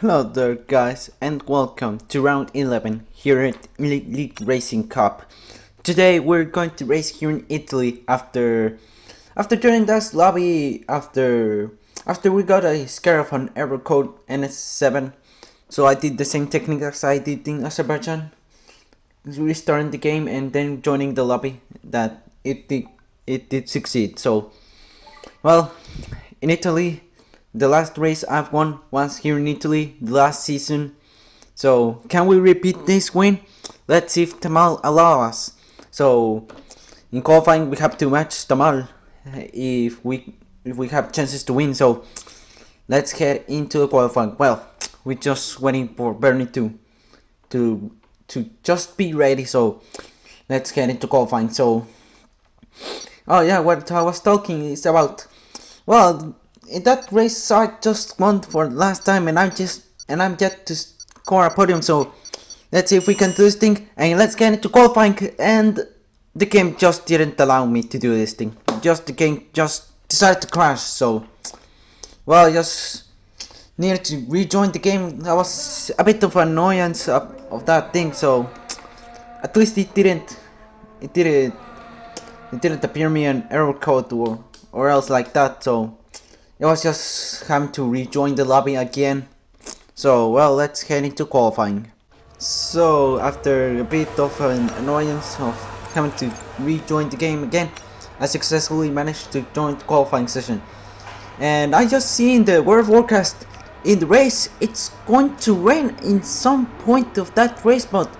Hello there guys and welcome to round 11 here at Elite League Racing Cup. Today we're going to race here in Italy after after joining this lobby after after we got a scare of an error code NS7 so I did the same technique as I did in Azerbaijan restarting the game and then joining the lobby that it did it did succeed so well in Italy the last race I've won was here in Italy the last season. So can we repeat this win? Let's see if Tamal allow us. So in qualifying we have to match Tamal eh, if we if we have chances to win. So let's get into the qualifying. Well, we're just waiting for Bernie to to to just be ready. So let's get into qualifying. So oh yeah, what I was talking is about well in that race I just won for last time and I'm just and I'm yet to score a podium so let's see if we can do this thing and let's get into qualifying and the game just didn't allow me to do this thing. Just the game just decided to crash so well just needed to rejoin the game. That was a bit of annoyance of, of that thing so at least it didn't it didn't it didn't appear me an error code or or else like that so it was just having to rejoin the lobby again. So, well, let's head into qualifying. So, after a bit of an annoyance of having to rejoin the game again, I successfully managed to join the qualifying session. And I just seen the weather forecast in the race, it's going to rain in some point of that race, but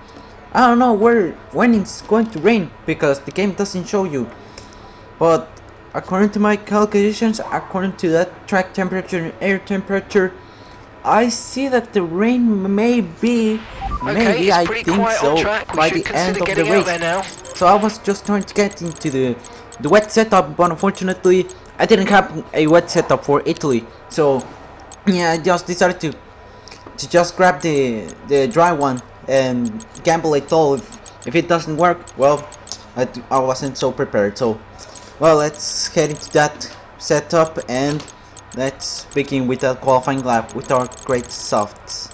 I don't know where when it's going to rain because the game doesn't show you. But according to my calculations, according to that track temperature and air temperature, I see that the rain may be, okay, maybe I think so, by the end of the race. So I was just trying to get into the the wet setup, but unfortunately I didn't have a wet setup for Italy. So yeah, I just decided to to just grab the the dry one and gamble it all. If, if it doesn't work, well, I, I wasn't so prepared. So well, let's head into that setup and let's begin with the qualifying lap with our great softs.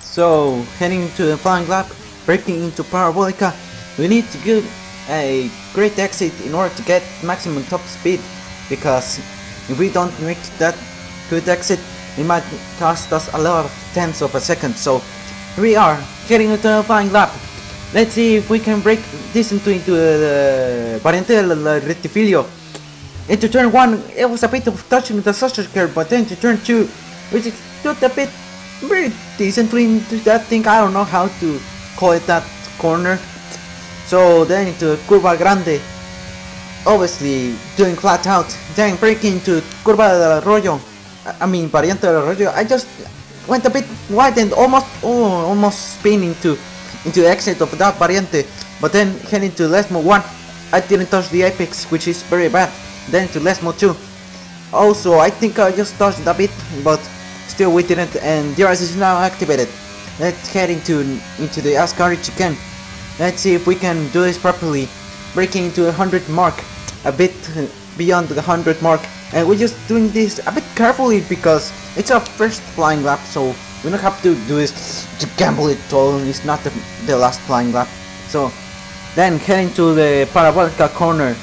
So, heading into the flying lap, braking into Parabolica, we need to get a great exit in order to get maximum top speed because if we don't make that good exit, it might cost us a lot of tenths of a second. So, here we are, heading into the flying lap. Let's see if we can break this into, into uh, the Variante del uh, Rettifilo. Into turn 1, it was a bit of touching the sausage curve, but then to turn 2, which stood a bit very decently into that thing. I don't know how to call it that corner. So then into Curva Grande, obviously doing flat out, then braking into Curva del Arroyo. I mean, Variante del Arroyo. I just went a bit wide and almost, oh, almost spinning to into the exit of that variante, but then heading to Lesmo 1, I didn't touch the apex, which is very bad, then to Lesmo 2. Also, I think I just touched a bit, but still we didn't, and DRS is now activated. Let's head into, into the Ascari Chicken. Let's see if we can do this properly, braking into the 100 mark, a bit beyond the 100 mark, and we're just doing this a bit carefully because it's our first flying lap, so we don't have to do this to gamble it all. It's not the, the last flying lap. So then heading to the Parabolica corner.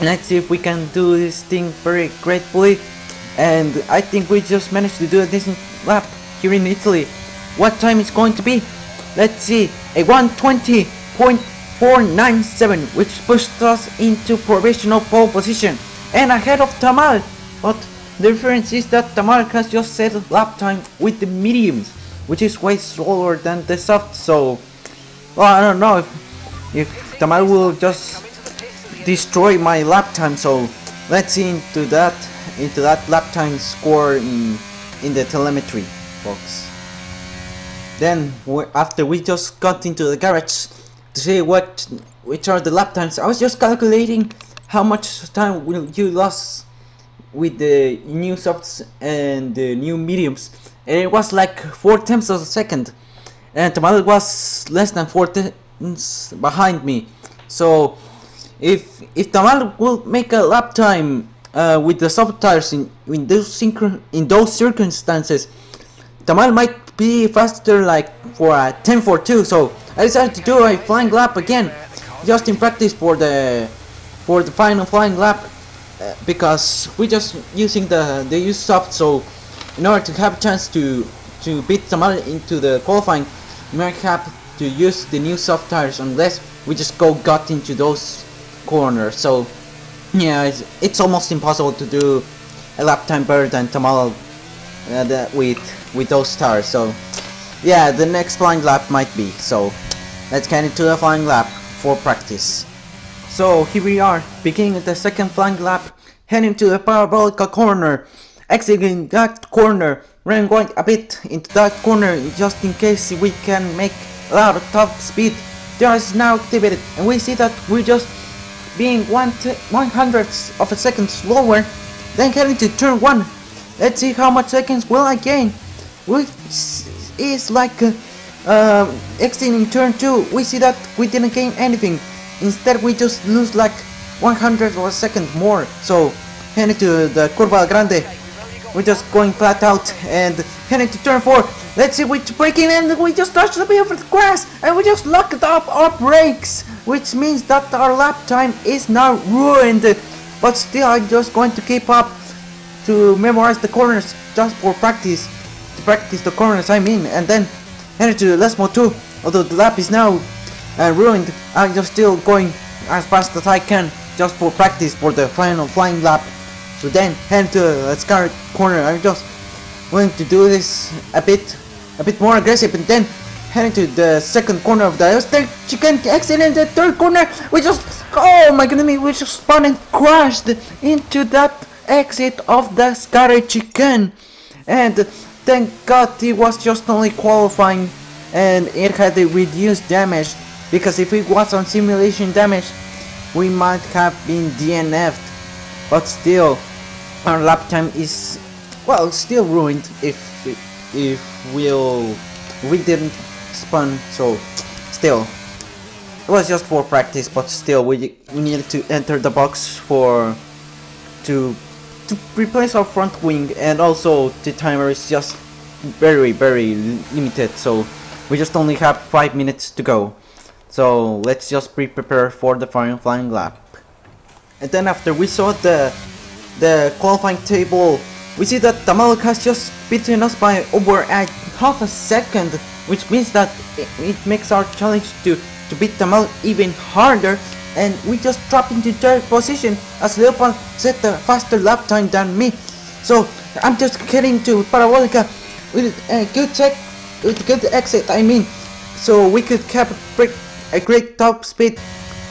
Let's see if we can do this thing very gratefully. And I think we just managed to do a decent lap here in Italy. What time is going to be? Let's see. A 120.497 which pushed us into provisional pole position and ahead of Tamal. But the difference is that Tamal has just set lap time with the mediums, which is way slower than the soft, so... Well, I don't know if, if Tamal will just destroy my lap time, so let's see into that into that lap time score in in the telemetry box. Then after we just got into the garage to see what which are the lap times, I was just calculating how much time will you lost with the new softs and the new mediums. And it was like 4 tenths of a second. And Tamal was less than 4 tenths behind me. So if if Tamal will make a lap time uh, with the soft tires in, in those in those circumstances Tamal might be faster like for a 10 for 2 so I decided to do a flying lap again just in practice for the for the final flying lap because we just using the the use soft so in order to have a chance to to beat Tamal into the qualifying we have to use the new soft tires unless we just go gut into those corners. So yeah it's, it's almost impossible to do a lap time better than Tamal uh, with with those tires. So yeah the next flying lap might be. So let's get into the flying lap for practice. So here we are beginning the second flying lap heading to the parabolica corner exiting that corner we're going a bit into that corner just in case we can make a lot of top speed. DRS now activated and we see that we're just being one one hundredths of a second slower then heading to turn one. Let's see how much seconds will I gain. Which is like uh, uh, exiting turn 2 we see that we didn't gain anything. Instead we just lose like 100 of a second more. So heading to the curva grande. We're just going flat out and heading to turn 4 let's see which braking and we just touched the bit of the grass and we just locked up our brakes which means that our lap time is now ruined. But still I'm just going to keep up to memorize the corners just for practice to practice the corners I mean and then heading to the Lesmo 2 although the lap is now uh, ruined. I'm just still going as fast as I can just for practice for the final flying lap. So then head to the Ascari corner. I'm just going to do this a bit a bit more aggressive and then heading to the second corner of the third chicken in the third corner. We just oh my goodness we just spun and crashed into that exit of the Scarlet chicken. And thank god it was just only qualifying and it had a reduced damage because if it was on simulation damage we might have been DNF'd but still our lap time is well still ruined if if we'll we didn't spun so still. It was just for practice but still we we needed to enter the box for to to replace our front wing and also the timer is just very very limited so we just only have five minutes to go so let's just pre-prepare for the final flying lap and then after we saw the the qualifying table we see that Tamal has just beaten us by over a half a second which means that it, it makes our challenge to to beat Tamal even harder and we just drop into third position as Leopold set a faster lap time than me. So I'm just getting to Parabolica with a good check, with good exit I mean. So we could have a great top speed.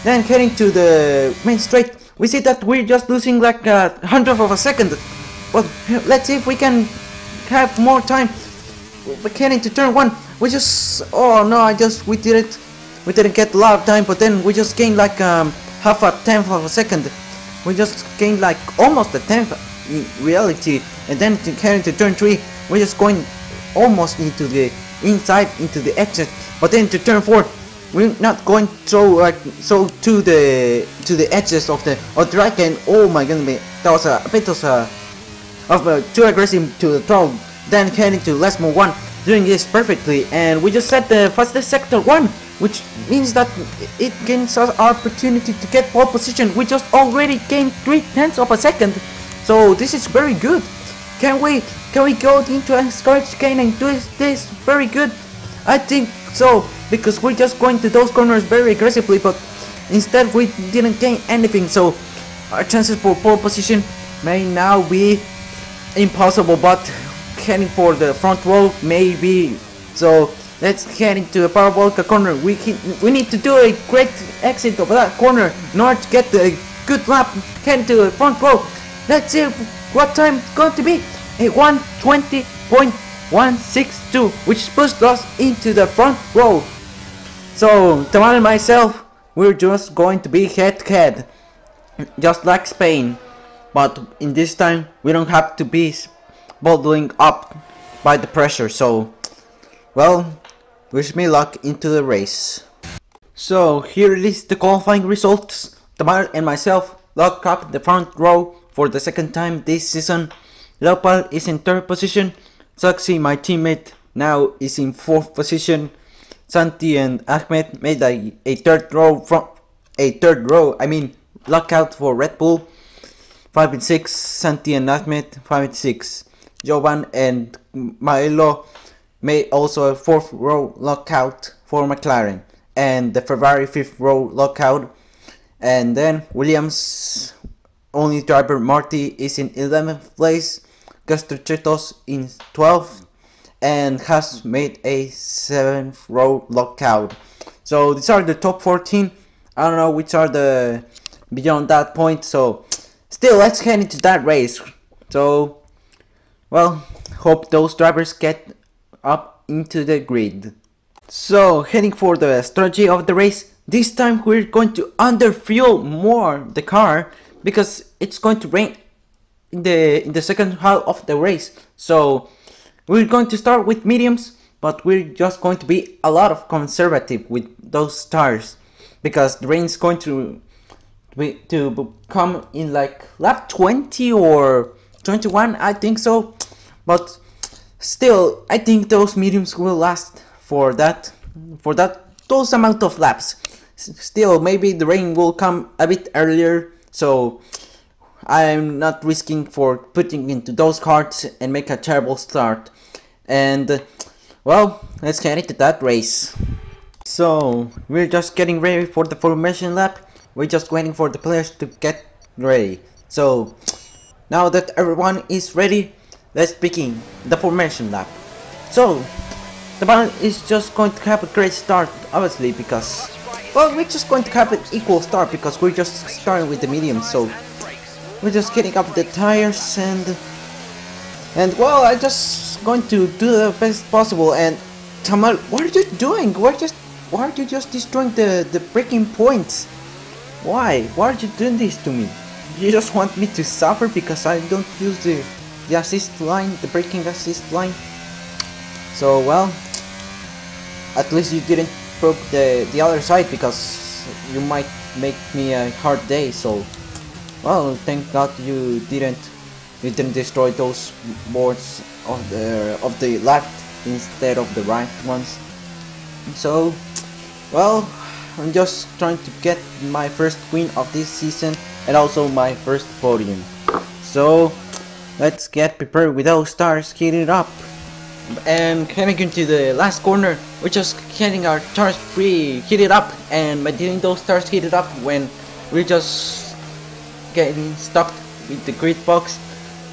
Then heading to the main straight, we see that we're just losing like a hundredth of a second. But let's see if we can have more time. We're heading to turn one. We just, oh no, I just, we did it we didn't get a lot of time but then we just gained like um, half a tenth of a second we just gained like almost a tenth in reality and then to carry to turn 3 we're just going almost into the inside into the exit but then to turn 4 we're not going so like so to the to the edges of the track and oh my goodness that was a, a bit of a of a, too aggressive to the throttle then heading to Lesmo 1 doing this perfectly and we just set the fastest sector 1 which means that it gains us our opportunity to get pole position. We just already gained three tenths of a second, so this is very good. Can we can we go into a scorch gain and do this very good? I think so because we're just going to those corners very aggressively, but instead we didn't gain anything. So our chances for pole position may now be impossible, but heading for the front row maybe. So Let's head into a parabolica corner. We we need to do a great exit of that corner in order to get the good lap. Head to the front row. Let's see what time it's going to be. A 120.162, which pushed us into the front row. So, Tamal and myself, we're just going to be head to head, just like Spain. But in this time, we don't have to be bottling up by the pressure. So, well, Wish me luck into the race. So here is the qualifying results. Tamal and myself lock up the front row for the second time this season. Leopard is in third position. Saxi, my teammate, now is in fourth position. Santi and Ahmed made a, a third row from a third row. I mean lockout for Red Bull. Five and six. Santi and Ahmed five and six. Jovan and Maelo made also a fourth row lockout for McLaren and the Ferrari fifth row lockout. And then Williams only driver Marty is in 11th place. Chetos in 12th and has made a 7th row lockout. So these are the top 14. I don't know which are the beyond that point. So still, let's head into that race. So, well, hope those drivers get up into the grid. So heading for the strategy of the race. This time we're going to underfuel more the car because it's going to rain in the in the second half of the race. So we're going to start with mediums, but we're just going to be a lot of conservative with those stars because the rain is going to be, to come in like lap 20 or 21, I think so. But still, I think those mediums will last for that for that those amount of laps. Still, maybe the rain will come a bit earlier, so I'm not risking for putting into those cards and make a terrible start. And well, let's get into that race. So we're just getting ready for the formation lap. We're just waiting for the players to get ready. So now that everyone is ready, let's begin the formation lap. So the ball is just going to have a great start, obviously, because well, we're just going to have an equal start because we're just starting with the medium. So we're just getting up the tires and and well I'm just going to do the best possible. And Tamal what are you doing? Why just why are you just destroying the the braking points? Why? Why are you doing this to me? You just want me to suffer because I don't use the the assist line the braking assist line? So well at least you didn't broke the the other side because you might make me a hard day so well, thank God you didn't you didn't destroy those boards of the of the left instead of the right ones. So, well, I'm just trying to get my first win of this season and also my first podium. So, let's get prepared with those stars heated up. And heading into the last corner, we're just getting our stars pre heated up and by those stars heated up when we just getting stuck with the grid box.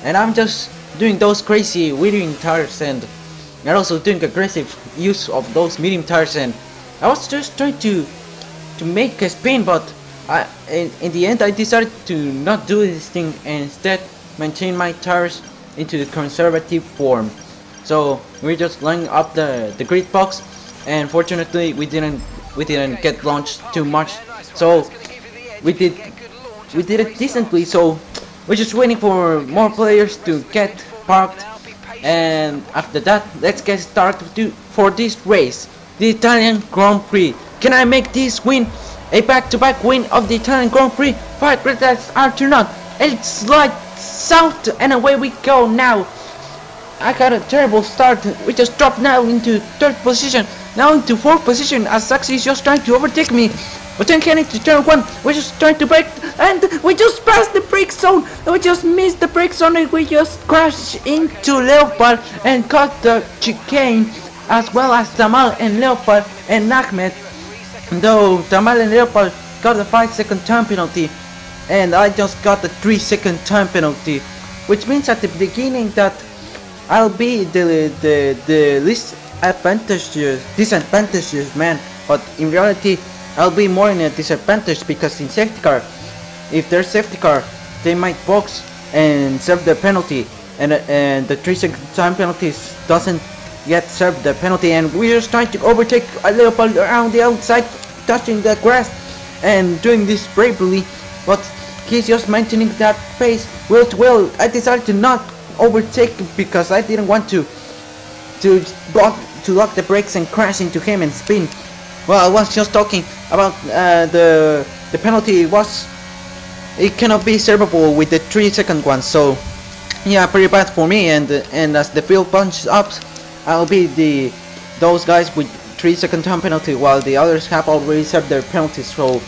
And I'm just doing those crazy wheeling tires and and also doing aggressive use of those medium tires. And I was just trying to to make a spin but I in, in the end I decided to not do this thing and instead maintain my tires into the conservative form. So we're just lining up the the grid box and fortunately we didn't we didn't get launched too much. So we did we did it decently, so we're just waiting for more players to get parked. And after that, let's get started to, for this race, the Italian Grand Prix. Can I make this win a back-to-back -back win of the Italian Grand Prix? Fight results are turned on. It's like south, and away we go now. I got a terrible start. We just dropped now into third position, now into fourth position as Saxi is just trying to overtake me. But then getting to turn one, we're just trying to brake, and we just passed the brake zone. We just missed the brake zone, and we just crashed into Leopard and caught the chicane, as well as Tamal and Leopard and Ahmed. Though Tamal and Leopard got a 5 second time penalty, and I just got a 3 second time penalty, which means at the beginning that I'll be the the the least advantageous disadvantageous man, but in reality I'll be more in a disadvantage because in safety car, if there's safety car, they might box and serve the penalty, and uh, and the three second time penalties doesn't yet serve the penalty, and we're just trying to overtake a Leopold around the outside, touching the grass, and doing this bravely, but he's just maintaining that pace well to well. I decided to not overtake because I didn't want to to block to lock the brakes and crash into him and spin. Well, I was just talking about uh, the the penalty was it cannot be servable with the three second one. So yeah, pretty bad for me. And and as the field bunches up, I'll be the those guys with three second time penalty, while the others have already served their penalties. So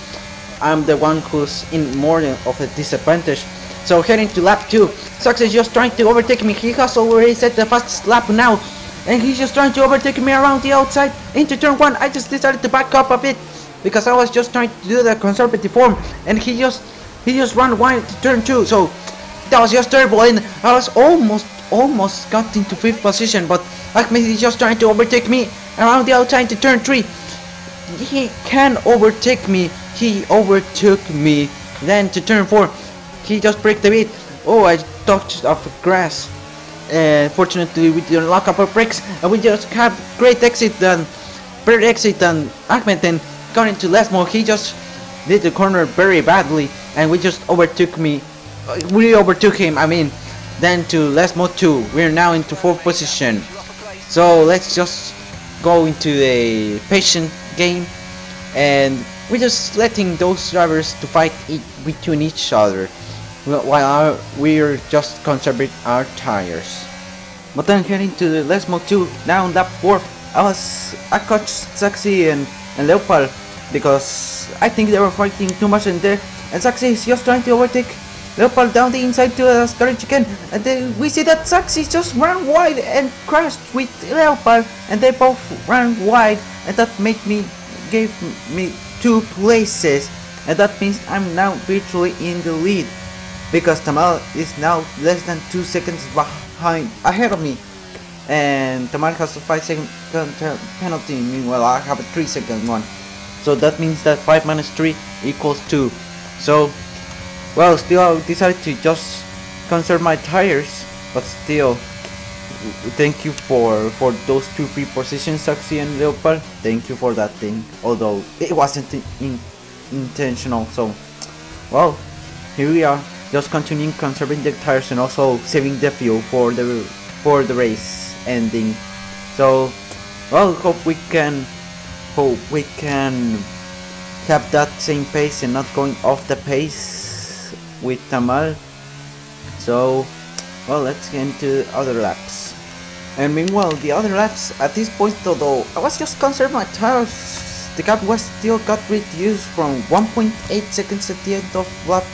I'm the one who's in more of a disadvantage. So heading to lap 2, Sux is just trying to overtake me. He has already set the fastest lap now. And he's just trying to overtake me around the outside into turn 1. I just decided to back up a bit because I was just trying to do the conservative form. And he just he just ran wide to turn 2. So that was just terrible. And I was almost almost got into 5th position. But Ahmed is just trying to overtake me around the outside to turn 3. He can overtake me. He overtook me. Then to turn 4 he just break the beat. Oh, I touched off grass. Uh, fortunately, we didn't lock up our brakes, and we just have great exit and better exit than Ahmed. Then got into Lesmo. He just did the corner very badly, and we just overtook me. Uh, we overtook him. I mean, then to Lesmo 2. We're now into fourth position. So let's just go into a patient game, and we're just letting those drivers to fight e between each other while we're just conserving our tires. But then heading to the Lesmo 2, down lap 4, I was I caught Saxi and, and Leopard because I think they were fighting too much in there and Saxi is just trying to overtake Leopard down the inside to uh, Scarlet again and then we see that Saxi just ran wide and crashed with Leopard and they both ran wide. And that made me gave me two places. And that means I'm now virtually in the lead because Tamal is now less than 2 seconds behind ahead of me. And Tamal has a 5 second penalty. Meanwhile I have a 3 second one. So that means that 5 minus 3 equals 2 so well still I decided to just conserve my tires but still thank you for for those two free positions Saxi and Leopard. Thank you for that thing although it wasn't in intentional. So well here we are just continuing conserving the tires and also saving the fuel for the for the race ending. So well hope we can hope we can have that same pace and not going off the pace with Tamal. So well let's get into other laps. And meanwhile the other laps at this point although I was just conserving my tires. The gap was still got reduced from 1.8 seconds at the end of lap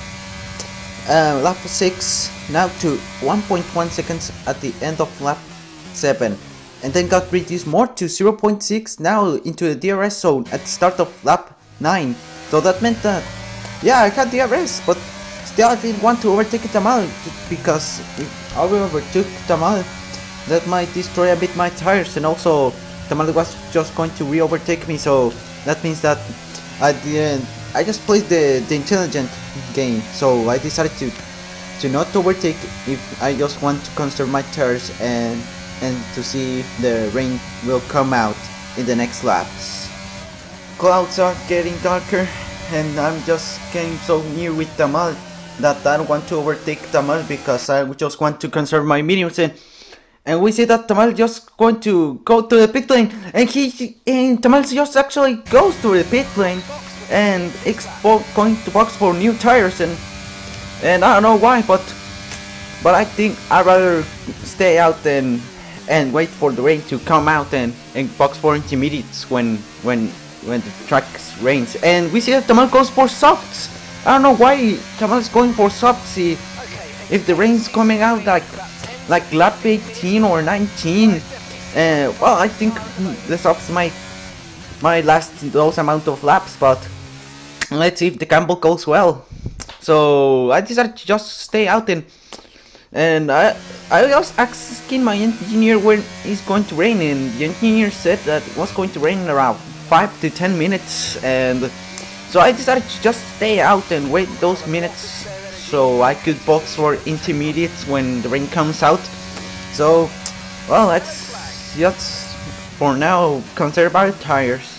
uh, lap 6 now to 1.1 seconds at the end of lap 7 and then got reduced more to 0.6 now into the DRS zone at the start of lap 9 so that meant that yeah I had DRS but still I didn't want to overtake Tamal because if I overtook Tamal that might destroy a bit my tires and also Tamal was just going to re-overtake me so that means that I didn't I just played the, the intelligent game, so I decided to to not overtake if I just want to conserve my tires and and to see if the rain will come out in the next laps. Clouds are getting darker and I'm just getting so near with Tamal that I don't want to overtake Tamal because I just want to conserve my mediums and and we see that Tamal just going to go to the pit lane and he and Tamal just actually goes to the pit lane and Expo going to box for new tires and and I don't know why but but I think I'd rather stay out and and wait for the rain to come out and, and box for intermediates when when when the track rains. And we see that Tamal goes for softs. I don't know why Tamal is going for softs if, if the rain's coming out like like lap 18 or 19 uh, well I think the softs might might last those amount of laps but let's see if the gamble goes well. So I decided to just stay out and and I I was asking my engineer when it's going to rain and the engineer said that it was going to rain in around 5 to 10 minutes and so I decided to just stay out and wait those minutes so I could box for intermediates when the rain comes out. So well let's just for now conserve our tires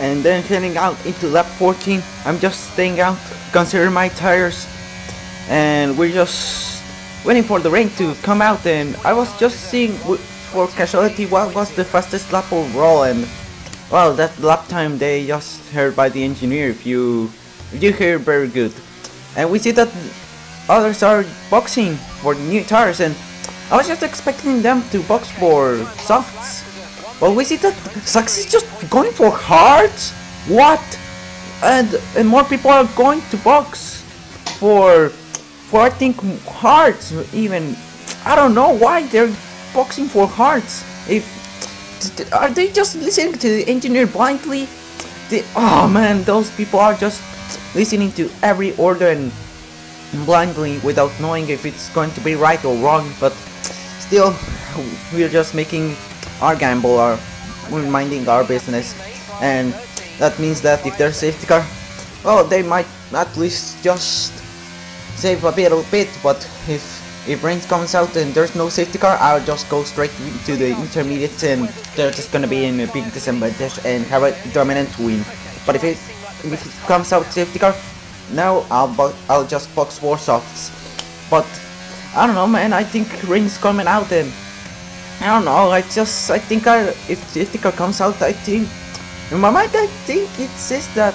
and then heading out into lap 14 I'm just staying out considering my tires. And we're just waiting for the rain to come out and I was just seeing for casualty what was the fastest lap overall and well that lap time they just heard by the engineer if you if you hear very good. And we see that others are boxing for new tires and I was just expecting them to box for softs. But we see that is just going for hearts? What? And, and more people are going to box for, for I think hards even. I don't know why they're boxing for hearts. If are they just listening to the engineer blindly? Oh man, those people are just listening to every order and blindly without knowing if it's going to be right or wrong. But still, we're just making our gamble, our minding our business, and that means that if there's safety car, well, they might at least just save a little bit. But if if rain comes out and there's no safety car, I'll just go straight to the intermediates and they're just gonna be in a big disadvantage and have a dominant win. But if it if it comes out safety car, now I'll I'll just box for softs. But I don't know, man. I think rain's coming out and I don't know. I just I think I if safety car comes out, I think in my mind I think it says that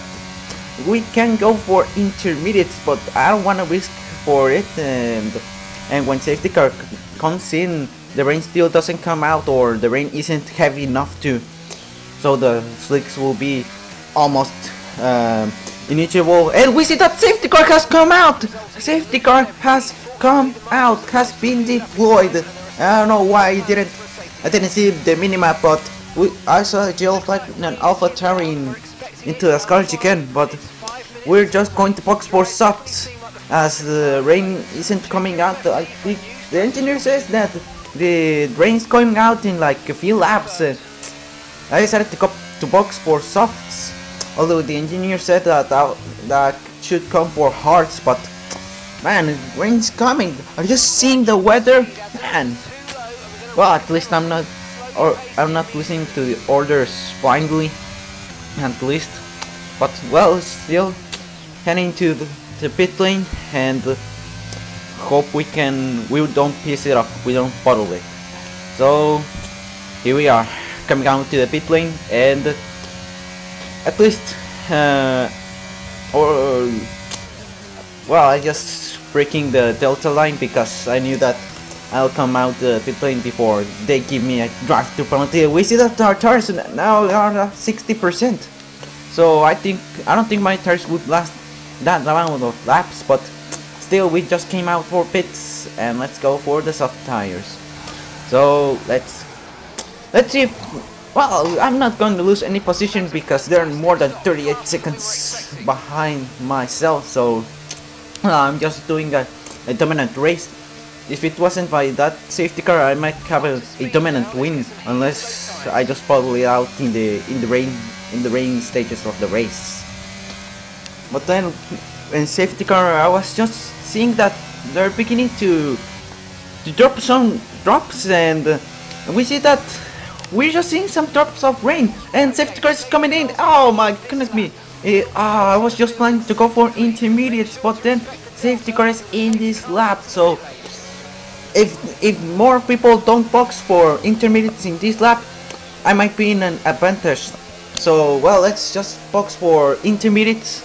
we can go for intermediates, but I don't want to risk for it and and when safety car comes in the rain still doesn't come out or the rain isn't heavy enough to so the slicks will be almost um, initiable and we see that safety car has come out safety car has come out has been deployed I don't know why I didn't I didn't see the minimap but we, I saw a geoflag and an AlphaTauri into the Scarlet Chicken but we're just going to box for subs as the rain isn't coming out. I think the engineer says that the rain's coming out in like a few laps. I decided to to box for softs, although the engineer said that uh, that should come for hards, but man, rain's coming. Are you just seeing the weather? Man, well, at least I'm not, or I'm not listening to the orders blindly, at least. But well, still heading to the the pit lane and hope we can we don't piss it up we don't bottle it so here we are coming down to the pit lane and at least uh, or well I just breaking the delta line because I knew that I'll come out uh, the pit lane before they give me a drive to penalty we see that our tires now are 60% so I think I don't think my tires would last that amount of laps, but still we just came out for pits and let's go for the soft tires. So let's let's see if well I'm not going to lose any position because they're more than 38 seconds behind myself so I'm just doing a, a dominant race. If it wasn't by that safety car I might have a, a dominant win unless I just follow it out in the in the rain in the rain stages of the race. But then in safety car I was just seeing that they're beginning to to drop some drops and we see that we're just seeing some drops of rain and safety car is coming in. Oh my goodness me. Uh, I was just planning to go for intermediates but then. Safety car is in this lap so if if more people don't box for intermediates in this lap I might be in an advantage. So well let's just box for intermediates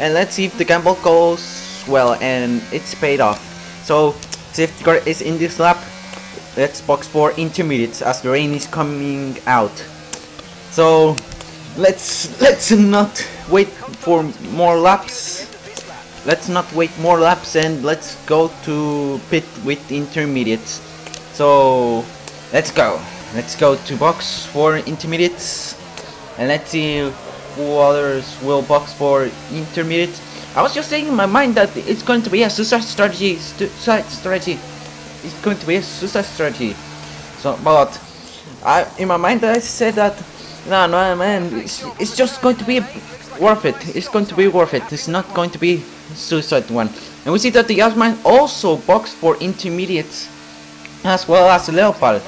and let's see if the gamble goes well and it's paid off. So safety car is in this lap. Let's box for intermediates as the rain is coming out. So let's let's not wait for more laps let's not wait more laps and let's go to pit with intermediates so let's go let's go to box for intermediates and let's see who others will box for intermediates. I was just saying in my mind that it's going to be a suicide strategy. Suicide strategy. It's going to be a suicide strategy. So, but I in my mind I said that no, no, man, it's, it's just going to be worth it. It's going to be worth it. It's not going to be suicide one. And we see that the Yasman also boxed for intermediates as well as Leopard.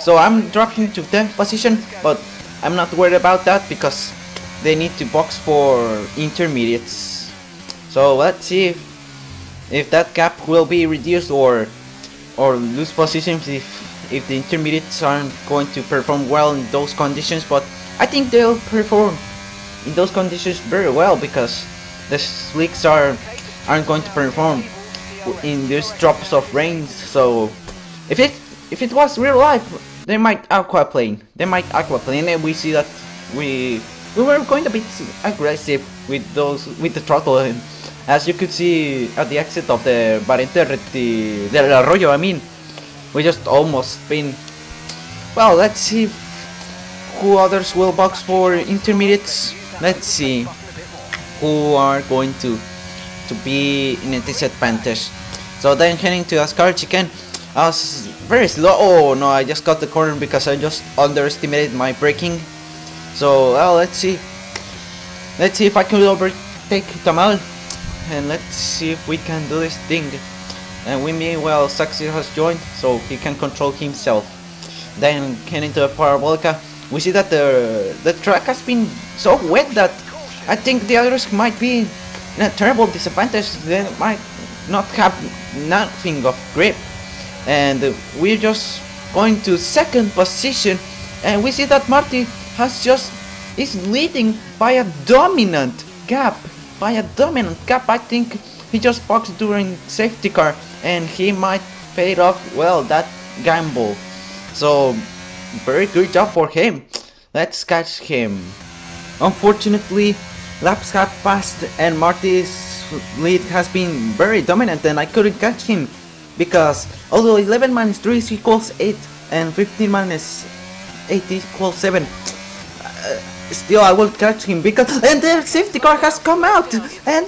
So I'm dropping to 10th position, but I'm not worried about that because they need to box for intermediates. So let's see if, if that gap will be reduced or or lose positions if if the intermediates aren't going to perform well in those conditions but I think they'll perform in those conditions very well because the slicks are aren't going to perform in these drops of rain. So if it if it was real life, they might aquaplane. They might aquaplane, and we see that we we were going to be aggressive with those with the throttle. And as you could see at the exit of the Variante del Arroyo, I mean, we just almost been. Well, let's see who others will box for intermediates. Let's see who are going to to be in a disadvantage. So then heading to Ascari Chicken, uh, I was very slow. Oh no, I just got the corner because I just underestimated my braking. So well, let's see. Let's see if I can overtake Tamal, and let's see if we can do this thing. And we well Saxi has joined, so he can control himself. Then heading to the Parabolica, we see that the the track has been so wet that I think the others might be in a terrible disadvantage. They might not have nothing of grip, and we're just going to second position, and we see that Marty has just is leading by a dominant gap. By a dominant gap, I think he just boxed during safety car, and he might pay off well that gamble. So very good job for him. Let's catch him. Unfortunately, laps have passed and Marty's lead has been very dominant and I couldn't catch him because although 11 minus 3 equals 8 and 15 minus 8 equals 7 uh, still I will catch him because and the safety car has come out and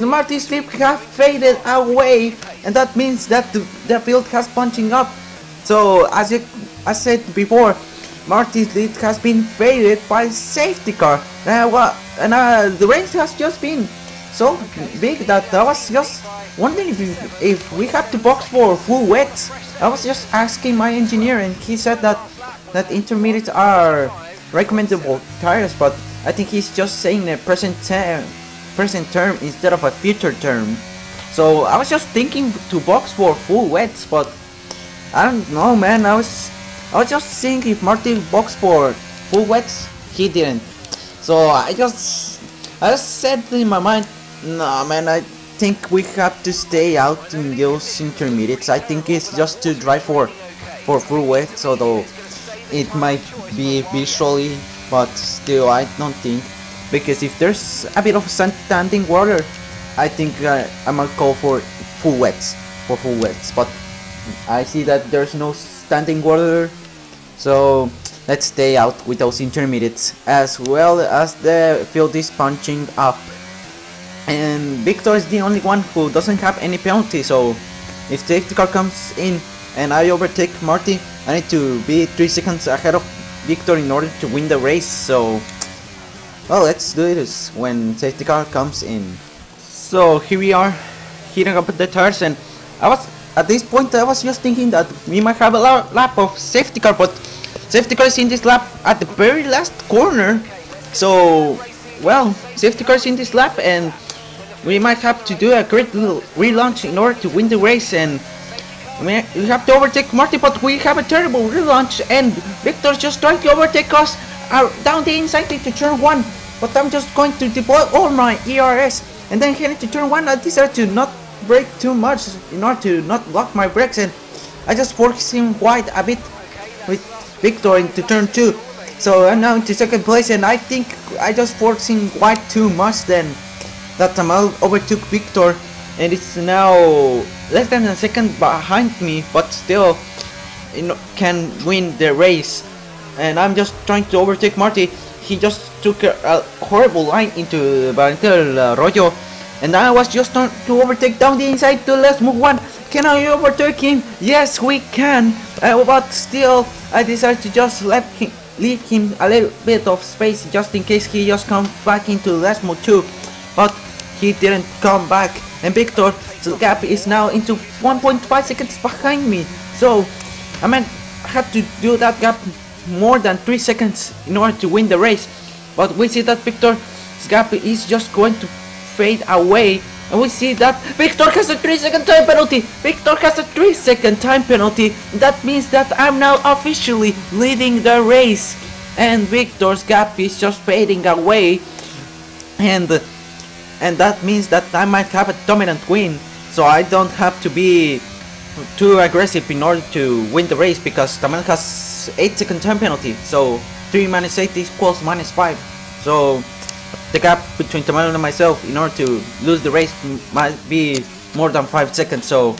Marty's lead has faded away and that means that the, the field has punching up so as you, I said before Marty's lead has been faded by safety car. Uh, and uh, the race has just been so big that I was just wondering if, if we have to box for full wet. I was just asking my engineer and he said that that intermediates are recommendable tires, but I think he's just saying a present term, present term instead of a future term. So I was just thinking to box for full wets, but I don't know, man. I was I was just seeing if Marty boxed for full wets. He didn't. So I just I just said in my mind, nah, man. I think we have to stay out in those intermediates. I think it's just too dry for for full wets, although it might be visually, but still I don't think because if there's a bit of standing water, I think uh, I might call for full wets for full wets. But I see that there's no standing water so let's stay out with those intermediates as well as the field is punching up. And Victor is the only one who doesn't have any penalty so if safety car comes in and I overtake Marty I need to be 3 seconds ahead of Victor in order to win the race so well let's do this when safety car comes in. So here we are heating up the tires and I was at this point I was just thinking that we might have a lap of safety car but safety car is in this lap at the very last corner. So well safety car is in this lap and we might have to do a great little relaunch in order to win the race and we have to overtake Marty but we have a terrible relaunch and Victor's just trying to overtake us uh, down the inside to turn 1 but I'm just going to deploy all my ERS and then heading to turn 1 at I decided to not brake too much in order to not block my brakes and I just forced him wide a bit with Victor into turn 2 so I'm now into second place and I think I just forced him wide too much then. That Tamal overtook Victor and it's now less than a second behind me but still can win the race. And I'm just trying to overtake Marty. He just took a, a horrible line into Valentel Arroyo and I was just trying to overtake down the inside to Lesmo one. Can I overtake him? Yes, we can. Uh, but still, I decided to just let him, leave him a little bit of space just in case he just comes back into Lesmo 2. But he didn't come back. And Victor's gap is now into 1.5 seconds behind me. So, I mean, I had to do that gap more than 3 seconds in order to win the race. But we see that Victor's gap is just going to fade away and we see that Victor has a 3 second time penalty! Victor has a 3 second time penalty! That means that I'm now officially leading the race! And Victor's gap is just fading away. And and that means that I might have a dominant win. so I don't have to be too aggressive in order to win the race because Tamal has 8 second time penalty so 3 minus 8 equals minus 5 so the gap between Tamal and myself in order to lose the race might be more than 5 seconds so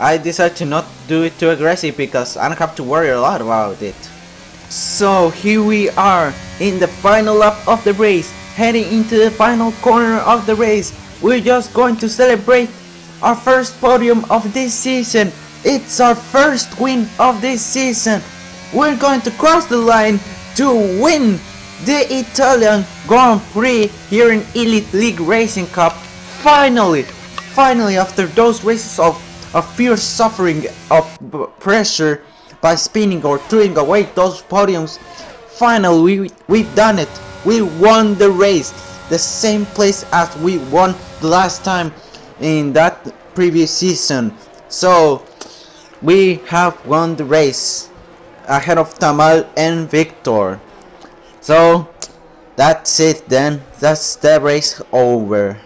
I decided to not do it too aggressive because I don't have to worry a lot about it. So here we are in the final lap of the race heading into the final corner of the race. We're just going to celebrate our first podium of this season. It's our first win of this season. We're going to cross the line to win the Italian Grand Prix here in Elite League Racing Cup. Finally, finally after those races of, of fierce suffering of pressure by spinning or throwing away those podiums, finally we, we've done it. We won the race. The same place as we won the last time in that previous season. So we have won the race ahead of Tamal and Victor. So that's it then. That's the race over.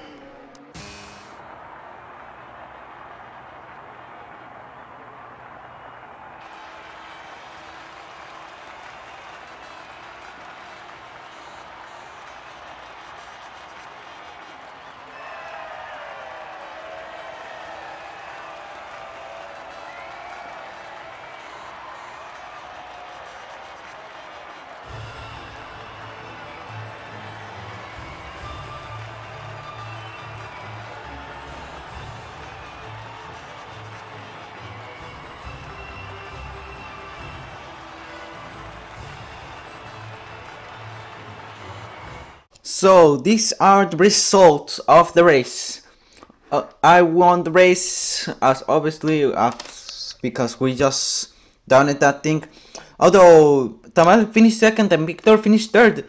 So these are the results of the race. Uh, I won the race as obviously as because we just done it that thing. Although Tamal finished second and Victor finished third.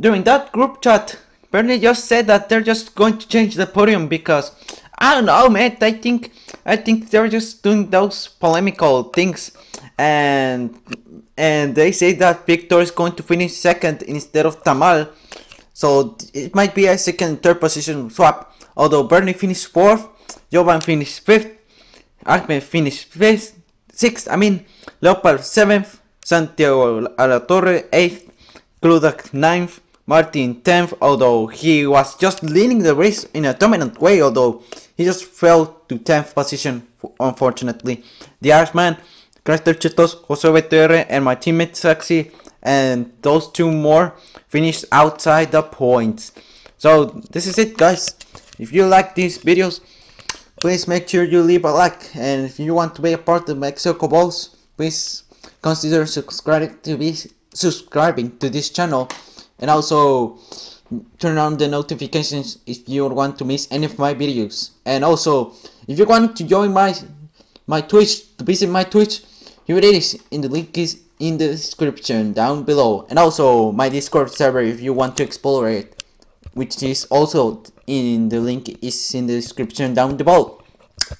During that group chat, Bernie just said that they're just going to change the podium because I don't know, man. I think I think they're just doing those polemical things, and and they say that Victor is going to finish second instead of Tamal. So it might be a second third position swap. Although Bernie finished fourth, Jovan finished fifth, Ahmed finished fifth, sixth, I mean, Leopard seventh, Santiago Alatorre eighth, Kludak ninth, Martin 10th, although he was just leading the race in a dominant way, although he just fell to 10th position, unfortunately. The Irishman, Craster Chetos, Jose VTR, and my teammate Saxi, and those two more finished outside the points. So this is it guys. If you like these videos, please make sure you leave a like. And if you want to be a part of Mexico Balls, please consider subscribing to be subscribing to this channel. And also turn on the notifications if you want to miss any of my videos. And also, if you want to join my my Twitch, to visit my Twitch, here it is in the link is in the description down below. And also my discord server if you want to explore it which is also in the link is in the description down below.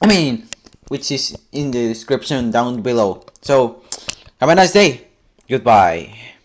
I mean which is in the description down below. So have a nice day. Goodbye